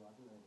마시멜로.